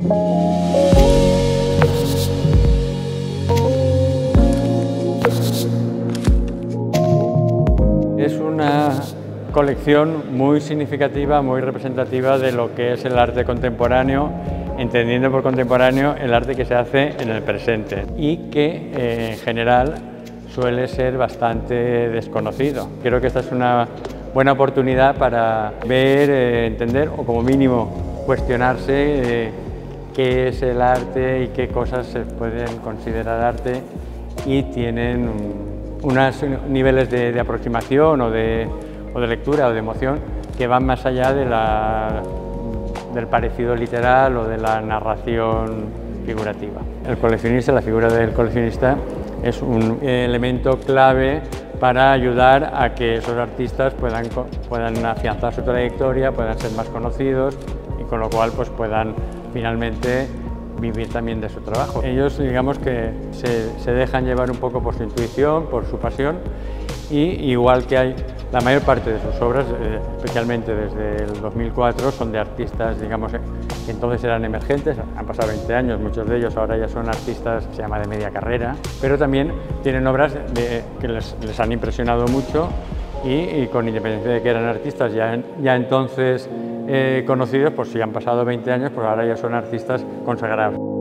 Es una colección muy significativa, muy representativa de lo que es el arte contemporáneo, entendiendo por contemporáneo el arte que se hace en el presente y que eh, en general suele ser bastante desconocido. Creo que esta es una buena oportunidad para ver, eh, entender o como mínimo cuestionarse eh, qué es el arte y qué cosas se pueden considerar arte y tienen unos niveles de, aproximación o de, o de, lectura o de emoción que van más allá de la, del parecido literal o de la narración figurativa. El coleccionista, la figura del coleccionista es un elemento clave para ayudar a que esos artistas puedan, puedan afianzar su trayectoria, puedan ser más conocidos con lo cual pues, puedan finalmente vivir también de su trabajo. Ellos digamos que se, se dejan llevar un poco por su intuición, por su pasión y igual que hay la mayor parte de sus obras, eh, especialmente desde el 2004, son de artistas, digamos, que entonces eran emergentes, han pasado 20 años, muchos de ellos ahora ya son artistas, se llama de media carrera, pero también tienen obras que les, han impresionado mucho y, con independencia de que eran artistas ya, entonces eh, conocidos, pues si han pasado 20 años, pues ahora ya son artistas consagrados.